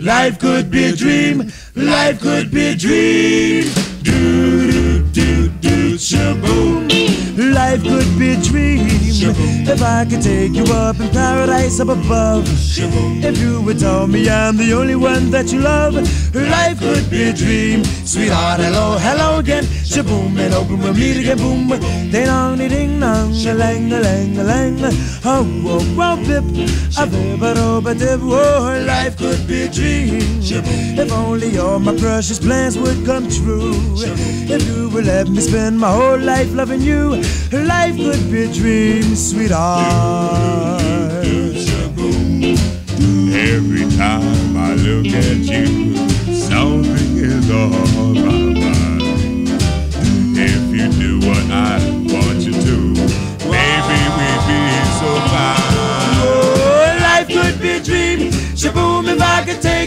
Life could be a dream. Life could be a dream. Do do do do shaboom. Life could be a dream. If I could take you up in paradise up above. If you would tell me I'm the only one that you love. Life could be a dream. Sweetheart, hello, hello again. Shaboom and open we'll meet again. Boom. Ding dong, ding dong, a lang, a lang, a lang. Oh, oh, oh, pip. A bip, a do, a dip. Oh, life could be a dream. If only all my precious plans would come true. If you would let me spend my whole life loving you, life could be a dream, sweetheart.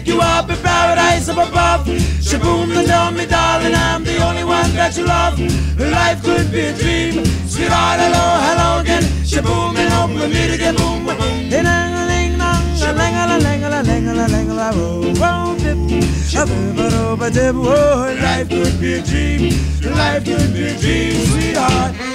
Take you up in paradise up above. Shaboom, then tell me, darling, I'm the only one that you love. Life could be a dream. Sweetheart, hello, hello again. Shaboom, and hope we'll meet again. Boom, boom, boom. Life could be a dream. Life could be a dream, sweetheart.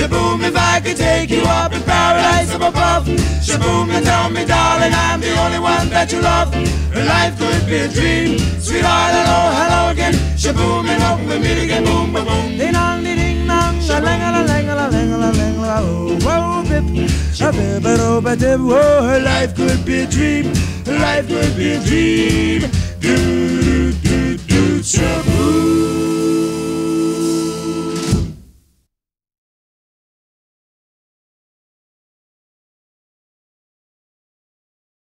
Shaboom, if I could take you up in paradise Shaboom, and tell me, darling, I'm the only one that you love. Life could be a dream. Sweetheart, hello, hello again. Shaboom, and hope we meet again. Boom, boom, boom. Ding dong, ding dong. A lang, oh, oh, a lang, a lang, a lang, a lang, oh, dip. Whoa, life could be a dream. Life could be a dream. Do, do, do, shaboom.